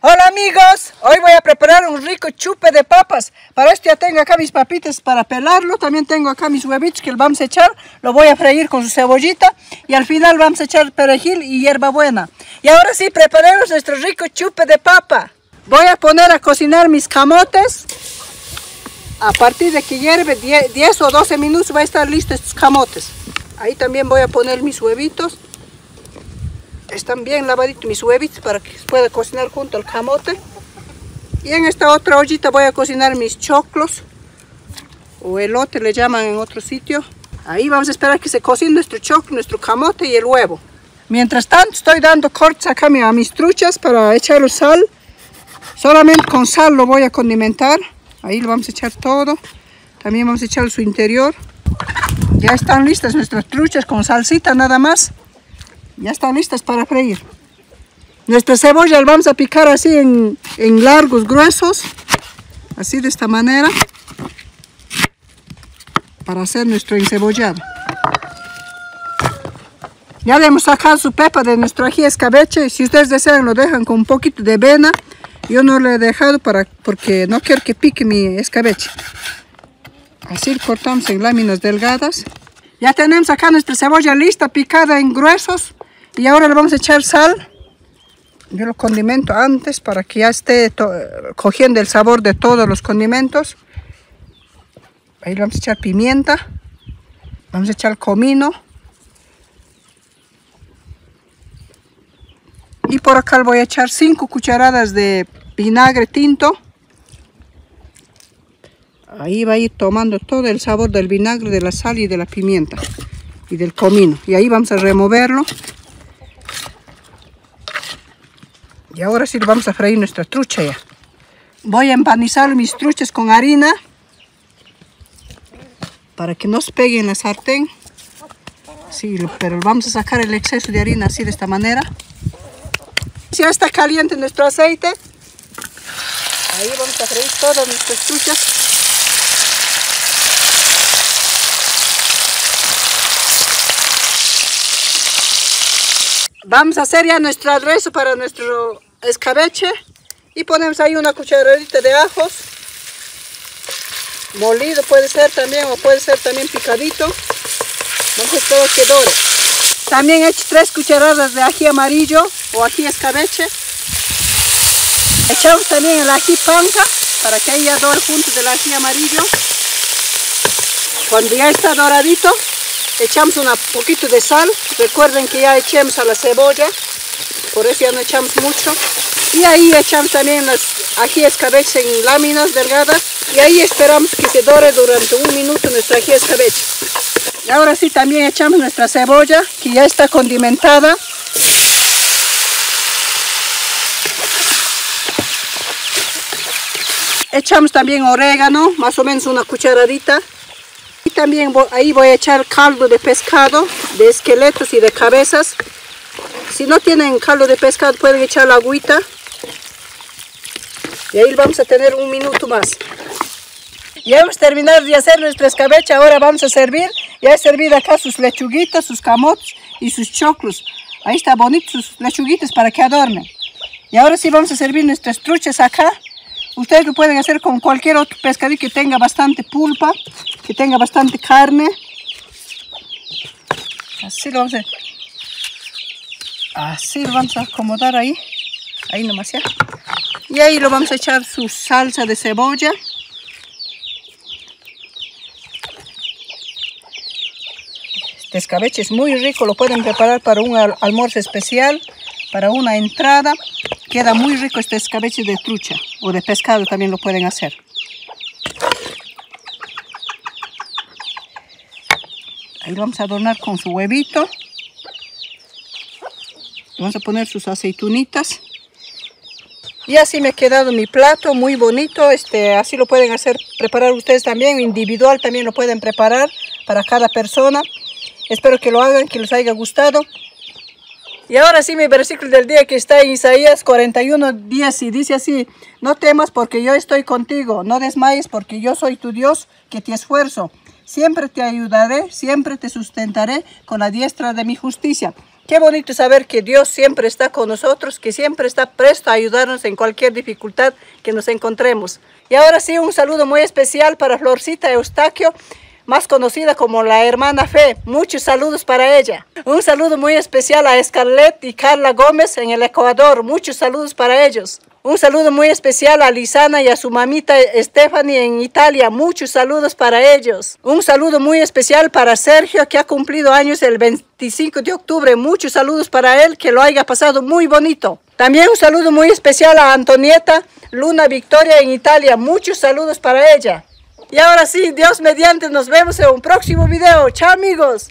Hola amigos, hoy voy a preparar un rico chupe de papas. Para esto ya tengo acá mis papitas para pelarlo. También tengo acá mis huevitos que vamos a echar. Lo voy a freír con su cebollita. Y al final vamos a echar perejil y hierbabuena. Y ahora sí, preparemos nuestro rico chupe de papa. Voy a poner a cocinar mis camotes. A partir de que hierve 10, o 12 minutos va a estar listo estos camotes. Ahí también voy a poner mis huevitos están bien lavaditos mis huevitos para que pueda cocinar junto al camote. Y en esta otra ollita voy a cocinar mis choclos o elote le llaman en otro sitio. Ahí vamos a esperar que se cocine nuestro choclo, nuestro camote y el huevo. Mientras tanto estoy dando cortes acá a mis truchas para echarle sal. Solamente con sal lo voy a condimentar. Ahí lo vamos a echar todo. También vamos a echar su interior. Ya están listas nuestras truchas con salsita nada más. Ya están listas para freír. Nuestra cebolla la vamos a picar así en, largos, gruesos. Así de esta manera. Para hacer nuestro encebollado. Ya le hemos sacado su pepa de nuestro ají escabeche. Si ustedes desean lo dejan con un poquito de vena. Yo no lo he dejado para, porque no quiero que pique mi escabeche. Así cortamos en láminas delgadas. Ya tenemos acá nuestra cebolla lista, picada en gruesos. Y ahora le vamos a echar sal. Yo lo condimento antes para que ya esté cogiendo el sabor de todos los condimentos. Ahí le vamos a echar pimienta. Vamos a echar comino. Y por acá le voy a echar 5 cucharadas de vinagre tinto. Ahí va a ir tomando todo el sabor del vinagre, de la sal y de la pimienta y del comino. Y ahí vamos a removerlo. Y ahora sí vamos a freír nuestra trucha ya. Voy a empanizar mis truchas con harina para que no se pegue en la sartén. Sí, pero vamos a sacar el exceso de harina así de esta manera. Ya está caliente nuestro aceite. Ahí vamos a freír todas nuestras truchas. Vamos a hacer ya nuestro aderezo para nuestro escabeche y ponemos ahí una cucharadita de ajos. Molido puede ser también o puede ser también picadito. Vamos a esperar que dore también he hecho tres cucharadas de ají amarillo o ají escabeche. Echamos también el ají panca para que haya dore junto del ají amarillo. Cuando ya está doradito echamos un poquito de sal recuerden que ya echamos a la cebolla por eso ya no echamos mucho. Y ahí echamos también las ají escabeche en láminas delgadas y ahí esperamos que se dore durante un minuto nuestra ají escabeche. Y ahora sí también echamos nuestra cebolla que ya está condimentada. Echamos también orégano, más o menos una cucharadita. También ahí voy a echar caldo de pescado, de esqueletos y de cabezas. Si no tienen caldo de pescado pueden echar la agüita. Y ahí vamos a tener un minuto más. Ya hemos terminado de hacer nuestra escabeche, ahora vamos a servir. Ya he servido acá sus lechuguitas, sus camotes y sus choclos. Ahí está bonito sus lechuguitas para que adornen. Y ahora sí vamos a servir nuestras truchas acá. Ustedes lo pueden hacer con cualquier otro pescadito que tenga bastante pulpa, que tenga bastante carne. Así lo vamos a. Así lo vamos a acomodar ahí. Ahí nomás ya. Y ahí lo vamos a echar su salsa de cebolla. Este escabeche es muy rico, lo pueden preparar para un almuerzo especial, para una entrada. Queda muy rico este escabeche de trucha o de pescado también lo pueden hacer. Ahí lo vamos a adornar con su huevito. Vamos a poner sus aceitunitas. Y así me ha quedado mi plato, muy bonito. Este, así lo pueden hacer, preparar ustedes también. Individual también lo pueden preparar para cada persona. Espero que lo hagan, que les haya gustado. Y ahora sí mi versículo del día que está en Isaías 41, 10 y dice así, no temas porque yo estoy contigo, no desmayes porque yo soy tu Dios que te esfuerzo. Siempre te ayudaré, siempre te sustentaré con la diestra de mi justicia. Qué bonito saber que Dios siempre está con nosotros, que siempre está presto a ayudarnos en cualquier dificultad que nos encontremos. Y ahora sí, un saludo muy especial para Florcita Eustaquio, más conocida como la hermana Fe. Muchos saludos para ella. Un saludo muy especial a Scarlett y Carla Gómez en el Ecuador. Muchos saludos para ellos. Un saludo muy especial a Lisana y a su mamita Stephanie en Italia. Muchos saludos para ellos. Un saludo muy especial para Sergio que ha cumplido años el 25 de octubre. Muchos saludos para él, que lo haya pasado muy bonito. También un saludo muy especial a Antonieta Luna Victoria en Italia. Muchos saludos para ella. Y ahora sí, Dios mediante, nos vemos en un próximo video. Chao amigos.